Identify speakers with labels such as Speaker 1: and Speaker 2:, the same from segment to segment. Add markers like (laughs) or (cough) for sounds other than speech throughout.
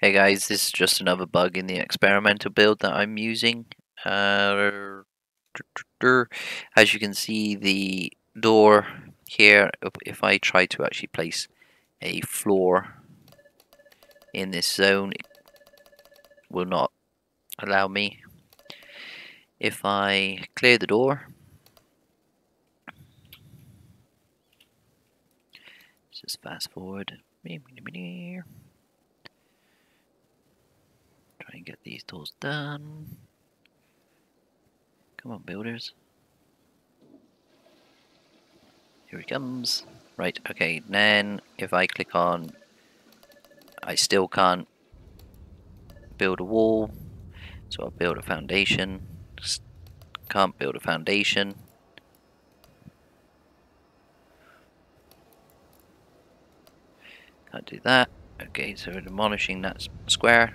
Speaker 1: Hey guys, this is just another bug in the experimental build that I'm using. Uh, as you can see, the door here, if I try to actually place a floor in this zone, it will not allow me. If I clear the door, just fast forward. Try and get these tools done. Come on, builders. Here he comes. Right, okay, then if I click on... I still can't build a wall, so I'll build a foundation. Just can't build a foundation. Can't do that. Okay, so we're demolishing that square.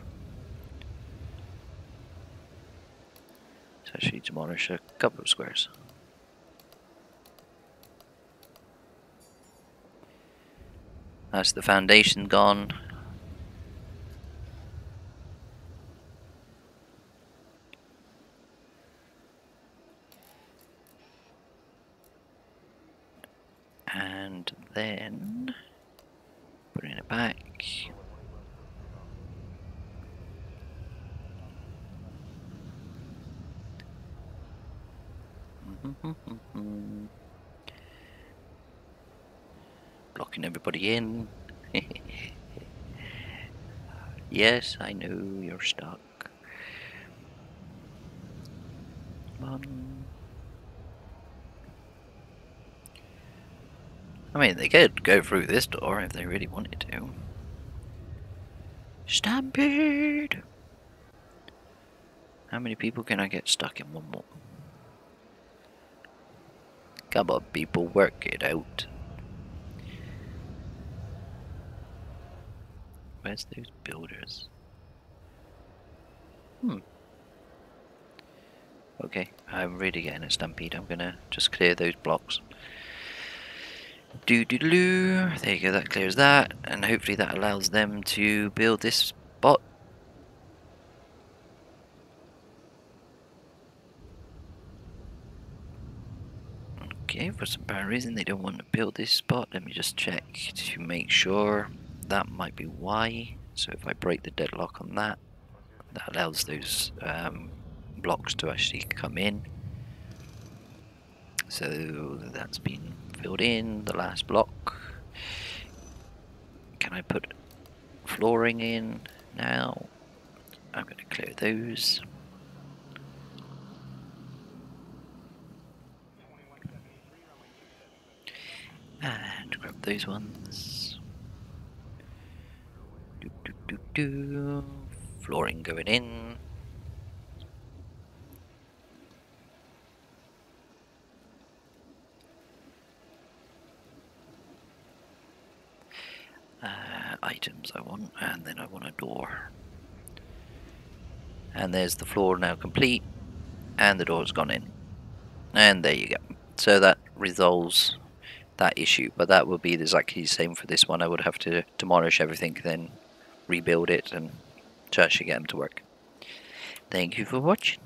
Speaker 1: Actually demolish a couple of squares. That's the foundation gone. And then putting it back. (laughs) Blocking everybody in. (laughs) yes, I know you're stuck. Come on. I mean, they could go through this door if they really wanted to. Stampede! How many people can I get stuck in one more? Come on, people, work it out. Where's those builders? Hmm. Okay, I'm really getting a stampede. I'm gonna just clear those blocks. Do do do. There you go. That clears that, and hopefully that allows them to build this spot Okay, for some apparent reason they don't want to build this spot. Let me just check to make sure. That might be why. So if I break the deadlock on that, that allows those um, blocks to actually come in. So that's been filled in, the last block. Can I put flooring in now? I'm going to clear those. And grab those ones. Do, do, do, do. Flooring going in. Uh, items I want, and then I want a door. And there's the floor now complete, and the door's gone in. And there you go. So that resolves that issue, but that would be exactly the same for this one. I would have to demolish everything, then rebuild it, and to actually get them to work. Thank you for watching.